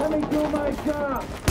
Let me do my job.